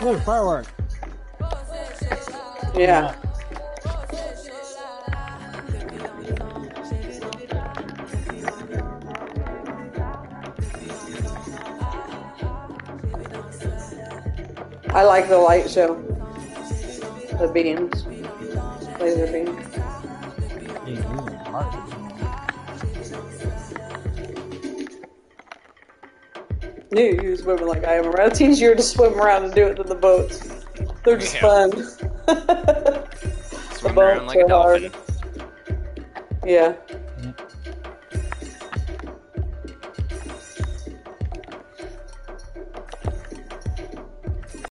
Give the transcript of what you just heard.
Look, firework. Yeah. I like the light show. The beams. Laser beams. Are hard. Was swimming like I am. around. It's easier to swim around and do it than the boats. They're just Yeah. fun. Swim around like a so hard. Yeah.